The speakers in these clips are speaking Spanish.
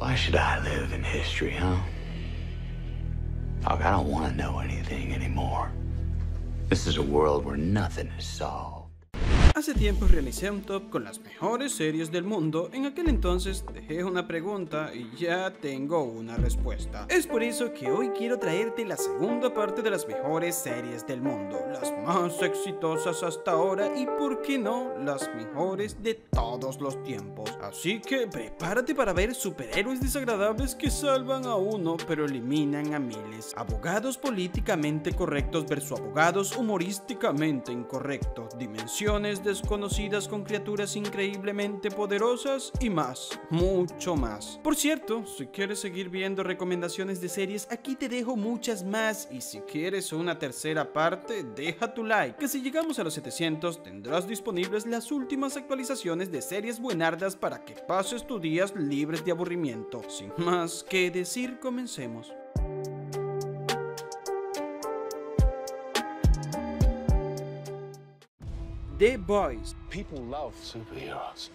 Why should I live in history, huh? Fuck, I don't want to know anything anymore. This is a world where nothing is solved. Hace tiempo realicé un top con las mejores series del mundo. En aquel entonces dejé una pregunta y ya tengo una respuesta. Es por eso que hoy quiero traerte la segunda parte de las mejores series del mundo. Las más exitosas hasta ahora y por qué no, las mejores de todos los tiempos. Así que prepárate para ver superhéroes desagradables que salvan a uno pero eliminan a miles. Abogados políticamente correctos versus abogados humorísticamente incorrectos. Dimensiones desconocidas con criaturas increíblemente poderosas y más, mucho más. Por cierto, si quieres seguir viendo recomendaciones de series, aquí te dejo muchas más y si quieres una tercera parte, deja tu like, que si llegamos a los 700 tendrás disponibles las últimas actualizaciones de series buenardas para que pases tus días libres de aburrimiento. Sin más que decir, comencemos. The Boys. People love superheroes.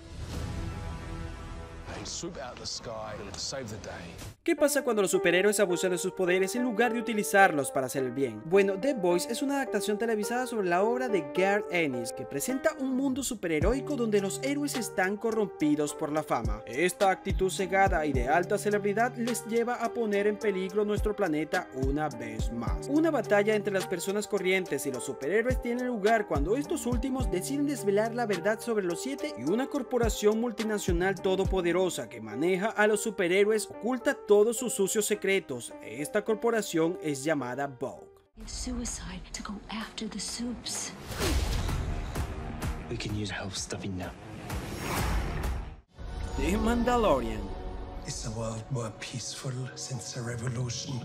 ¿Qué pasa cuando los superhéroes abusan de sus poderes en lugar de utilizarlos para hacer el bien? Bueno, The Boys es una adaptación televisada sobre la obra de Garth Ennis que presenta un mundo superheroico donde los héroes están corrompidos por la fama. Esta actitud cegada y de alta celebridad les lleva a poner en peligro nuestro planeta una vez más. Una batalla entre las personas corrientes y los superhéroes tiene lugar cuando estos últimos deciden desvelar la verdad sobre los siete y una corporación multinacional todopoderosa que maneja a los superhéroes oculta todo todos sus sucios secretos. Esta corporación es llamada Vogue. Suicide to go after the soups. We can use help stuffing now. The Mandalorian. Is the world more peaceful since the revolution?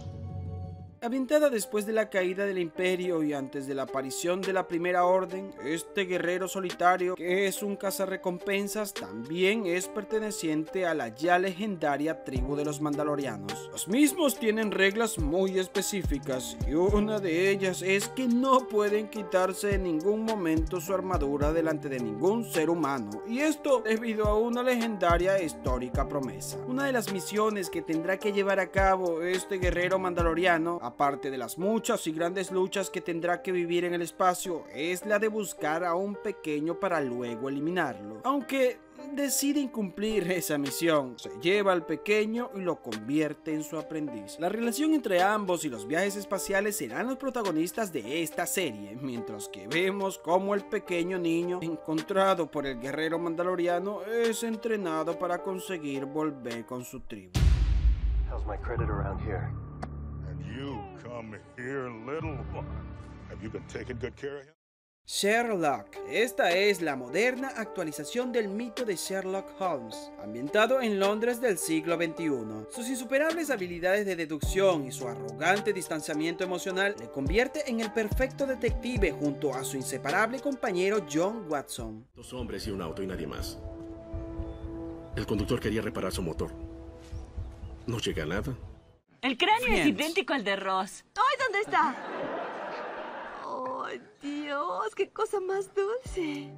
Ambientada después de la caída del imperio y antes de la aparición de la primera orden, este guerrero solitario, que es un cazarrecompensas, también es perteneciente a la ya legendaria tribu de los mandalorianos. Los mismos tienen reglas muy específicas y una de ellas es que no pueden quitarse en ningún momento su armadura delante de ningún ser humano, y esto debido a una legendaria histórica promesa. Una de las misiones que tendrá que llevar a cabo este guerrero mandaloriano aparte de las muchas y grandes luchas que tendrá que vivir en el espacio, es la de buscar a un pequeño para luego eliminarlo. Aunque decide incumplir esa misión, se lleva al pequeño y lo convierte en su aprendiz. La relación entre ambos y los viajes espaciales serán los protagonistas de esta serie, mientras que vemos cómo el pequeño niño, encontrado por el guerrero mandaloriano, es entrenado para conseguir volver con su tribu. You come here, little one. Have you been taking good care of him? Sherlock. Esta es la moderna actualización del mito de Sherlock Holmes, ambientado en Londres del siglo XXI. Sus insuperables habilidades de deducción y su arrogante distanciamiento emocional le convierte en el perfecto detective junto a su inseparable compañero John Watson. Dos hombres y un auto y nadie más. El conductor quería reparar su motor. No llega a nada. El cráneo es idéntico al de Ross. ¡Ay, dónde está! ¡Oh, Dios! ¡Qué cosa más dulce!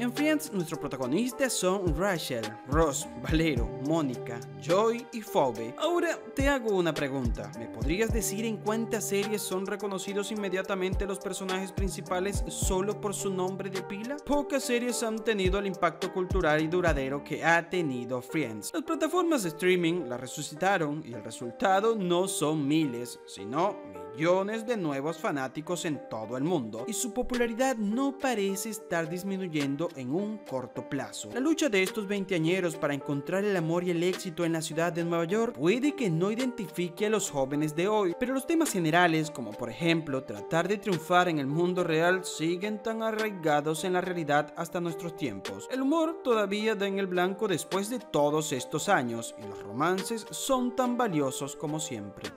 En Friends, nuestros protagonistas son Rachel, Ross, Valero, Mónica, Joy y Phoebe. Ahora te hago una pregunta. ¿Me podrías decir en cuántas series son reconocidos inmediatamente los personajes principales solo por su nombre de pila? Pocas series han tenido el impacto cultural y duradero que ha tenido Friends. Las plataformas de streaming la resucitaron y el resultado no son miles, sino millones de nuevos fanáticos en todo el mundo y su popularidad no parece estar disminuyendo en un corto plazo. La lucha de estos veinteañeros para encontrar el amor y el éxito en la ciudad de Nueva York puede que no identifique a los jóvenes de hoy, pero los temas generales como por ejemplo tratar de triunfar en el mundo real siguen tan arraigados en la realidad hasta nuestros tiempos. El humor todavía da en el blanco después de todos estos años y los romances son tan valiosos como siempre.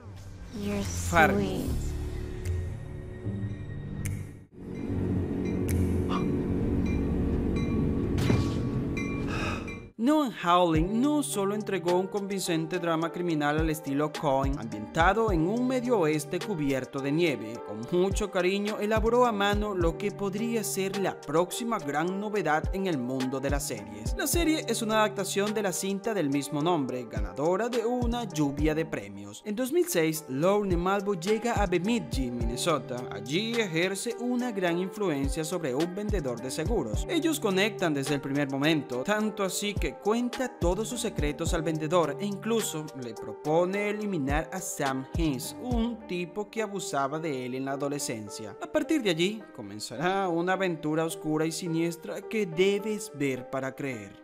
You're sweet. Noah Howling no solo entregó un convincente drama criminal al estilo Coin, ambientado en un medio oeste cubierto de nieve, con mucho cariño elaboró a mano lo que podría ser la próxima gran novedad en el mundo de las series. La serie es una adaptación de la cinta del mismo nombre, ganadora de una lluvia de premios. En 2006, Lorne Malvo llega a Bemidji, Minnesota. Allí ejerce una gran influencia sobre un vendedor de seguros. Ellos conectan desde el primer momento, tanto así que cuenta todos sus secretos al vendedor e incluso le propone eliminar a Sam Hayes, un tipo que abusaba de él en la adolescencia. A partir de allí, comenzará una aventura oscura y siniestra que debes ver para creer.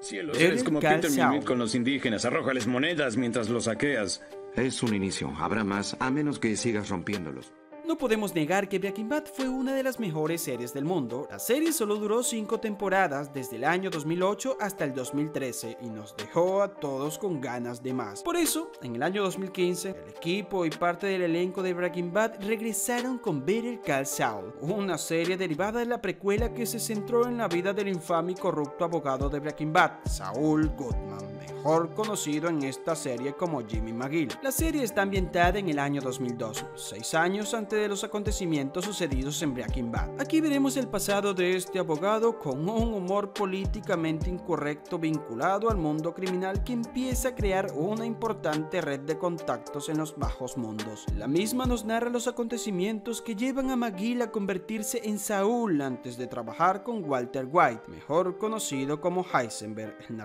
Cielo, Eres como Peter. Mimit con los indígenas. Arrójales monedas mientras los saqueas. Es un inicio, habrá más, a menos que sigas rompiéndolos. No podemos negar que Breaking Bad fue una de las mejores series del mundo. La serie solo duró 5 temporadas desde el año 2008 hasta el 2013 y nos dejó a todos con ganas de más. Por eso, en el año 2015, el equipo y parte del elenco de Breaking Bad regresaron con Better Call Saul, una serie derivada de la precuela que se centró en la vida del infame y corrupto abogado de Breaking Bad, Saul Goodman, mejor conocido en esta serie como Jimmy McGill. La serie está ambientada en el año 2002, seis años antes de los acontecimientos sucedidos en Breaking Bad. Aquí veremos el pasado de este abogado con un humor políticamente incorrecto vinculado al mundo criminal que empieza a crear una importante red de contactos en los bajos mundos. La misma nos narra los acontecimientos que llevan a McGill a convertirse en Saúl antes de trabajar con Walter White, mejor conocido como Heisenberg, el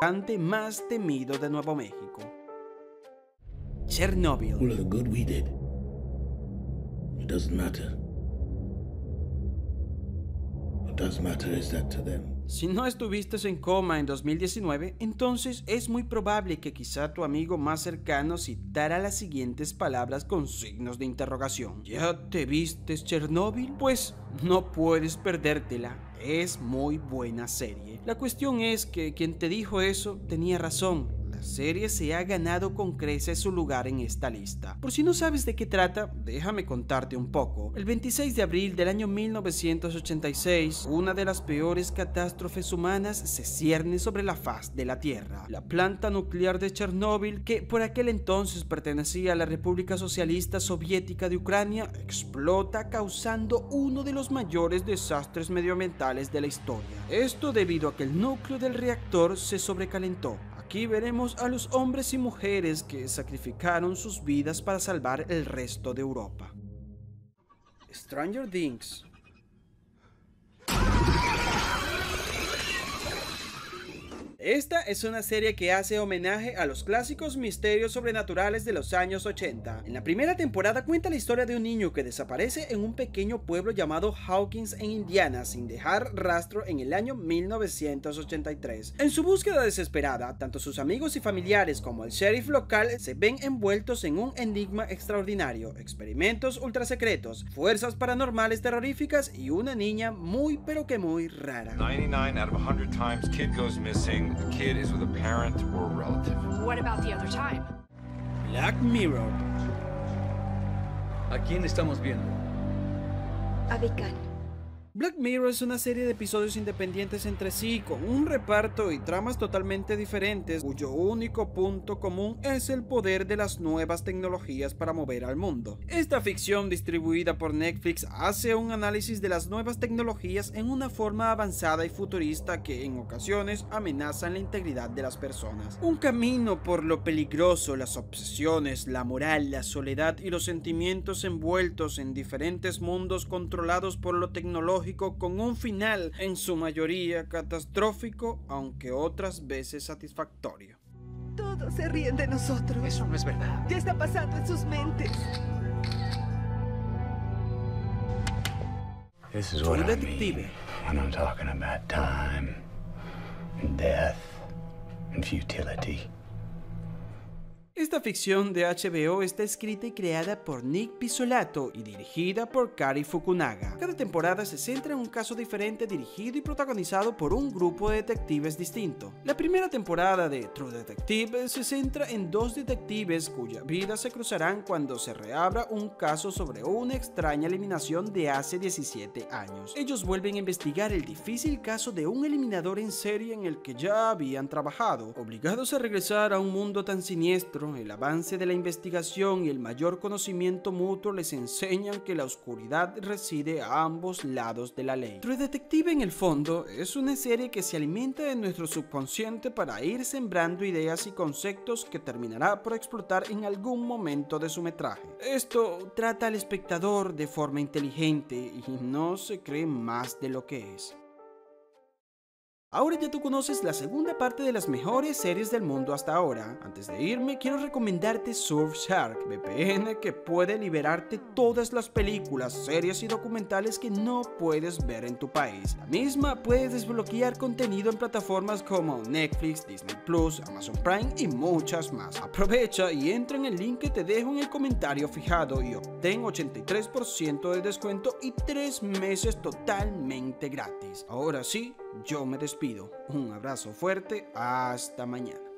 narcotráfico más temido de Nuevo México. Chernobyl. All of the good we did. It doesn't matter. What does matter is that to them. Si no estuviste en coma en 2019, entonces es muy probable que quizá tu amigo más cercano citara las siguientes palabras con signos de interrogación. ¿Ya te vistes Chernobyl? Pues no puedes perdértela. Es muy buena serie. La cuestión es que quien te dijo eso tenía razón. Serie se ha ganado con creces su lugar en esta lista. Por si no sabes de qué trata, déjame contarte un poco. El 26 de abril del año 1986, una de las peores catástrofes humanas se cierne sobre la faz de la Tierra. La planta nuclear de Chernóbil, que por aquel entonces pertenecía a la República Socialista Soviética de Ucrania, explota causando uno de los mayores desastres medioambientales de la historia. Esto debido a que el núcleo del reactor se sobrecalentó. Aquí veremos a los hombres y mujeres que sacrificaron sus vidas para salvar el resto de Europa. Stranger Things. Esta es una serie que hace homenaje a los clásicos misterios sobrenaturales de los años 80. En la primera temporada cuenta la historia de un niño que desaparece en un pequeño pueblo llamado Hawkins en Indiana sin dejar rastro en el año 1983. En su búsqueda desesperada, tanto sus amigos y familiares como el sheriff local se ven envueltos en un enigma extraordinario, experimentos ultra secretos, fuerzas paranormales terroríficas y una niña muy pero que muy rara. 99 out of 100 times kid goes missing, the kid is with a parent or a relative. What about the other time? Black Mirror. ¿A quién estamos viendo? A Vical. Black Mirror es una serie de episodios independientes entre sí, con un reparto y tramas totalmente diferentes, cuyo único punto común es el poder de las nuevas tecnologías para mover al mundo. Esta ficción distribuida por Netflix hace un análisis de las nuevas tecnologías en una forma avanzada y futurista que en ocasiones amenazan la integridad de las personas. Un camino por lo peligroso, las obsesiones, la moral, la soledad y los sentimientos envueltos en diferentes mundos controlados por lo tecnológico con un final en su mayoría catastrófico, aunque otras veces satisfactorio. Todos se ríen de nosotros. Eso no es verdad. ¿Qué está pasando en sus mentes? This is what True I Detective. mean when I'm talking about time, and death, and futility. Esta ficción de HBO está escrita y creada por Nick Pizzolato y dirigida por Kari Fukunaga. Cada temporada se centra en un caso diferente dirigido y protagonizado por un grupo de detectives distinto. La primera temporada de True Detective se centra en dos detectives cuya vida se cruzarán cuando se reabra un caso sobre una extraña eliminación de hace 17 años. Ellos vuelven a investigar el difícil caso de un eliminador en serie en el que ya habían trabajado, obligados a regresar a un mundo tan siniestro el avance de la investigación y el mayor conocimiento mutuo les enseñan que la oscuridad reside a ambos lados de la ley. True Detective en el fondo es una serie que se alimenta de nuestro subconsciente para ir sembrando ideas y conceptos que terminará por explotar en algún momento de su metraje. Esto trata al espectador de forma inteligente y no se cree más de lo que es. Ahora ya tú conoces la segunda parte de las mejores series del mundo hasta ahora. Antes de irme, quiero recomendarte Surfshark, VPN que puede liberarte todas las películas, series y documentales que no puedes ver en tu país. La misma puede desbloquear contenido en plataformas como Netflix, Disney Plus, Amazon Prime y muchas más. Aprovecha y entra en el link que te dejo en el comentario fijado y obtén 83% de descuento y 3 meses totalmente gratis. Ahora sí, yo me despido. Un abrazo fuerte. Hasta mañana.